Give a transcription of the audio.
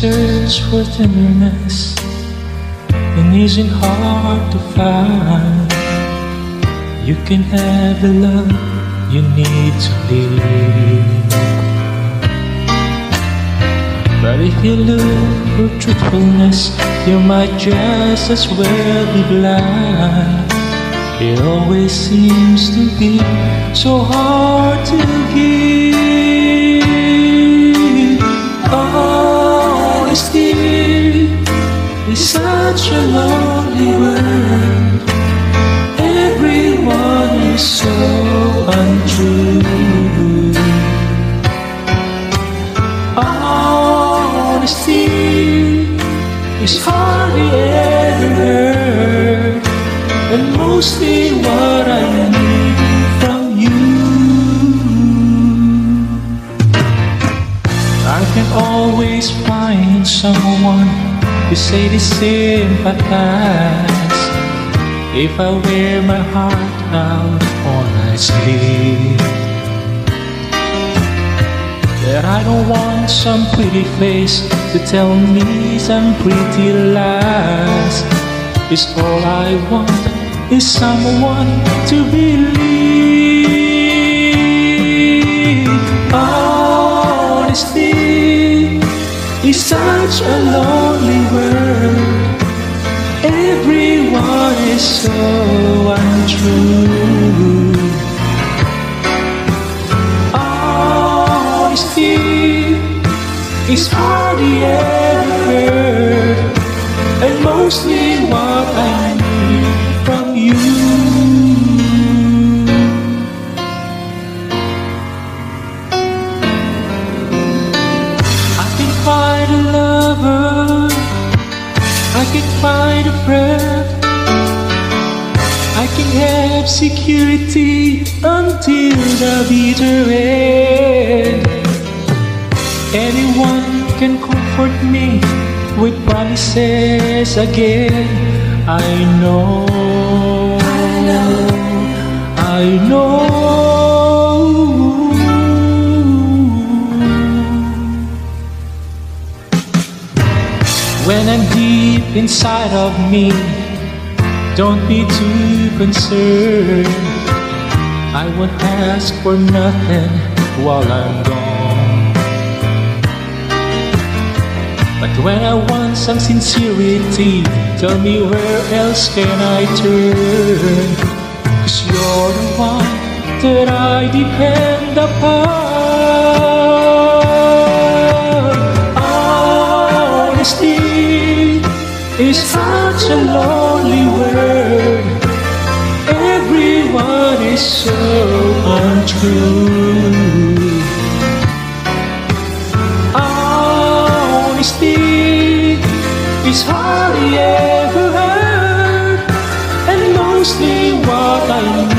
search for tenderness and isn't hard to find. You can have the love you need to live. But if you look for truthfulness, you might just as well be blind. It always seems to be so hard to give. Honesty is such a lonely word. Everyone is so untrue. Honesty is hardly ever heard, and mostly someone to say they sympathize if I wear my heart out on my sleeve. That I don't want some pretty face to tell me some pretty lies. Is all I want is someone to believe. A lonely world. Everyone is so untrue. Honesty is hardly ever heard, and mostly what I I can find a friend, I can have security until the bitter end. Anyone can comfort me with promises again. I know, I know, I know. When I'm deep inside of me, don't be too concerned. I won't ask for nothing while I'm gone. But when I want some sincerity, tell me where else can I turn? Cause you're the one that I depend upon. Honesty is such a lonely word. Everyone is so untrue. Honesty is hardly ever heard, and mostly what I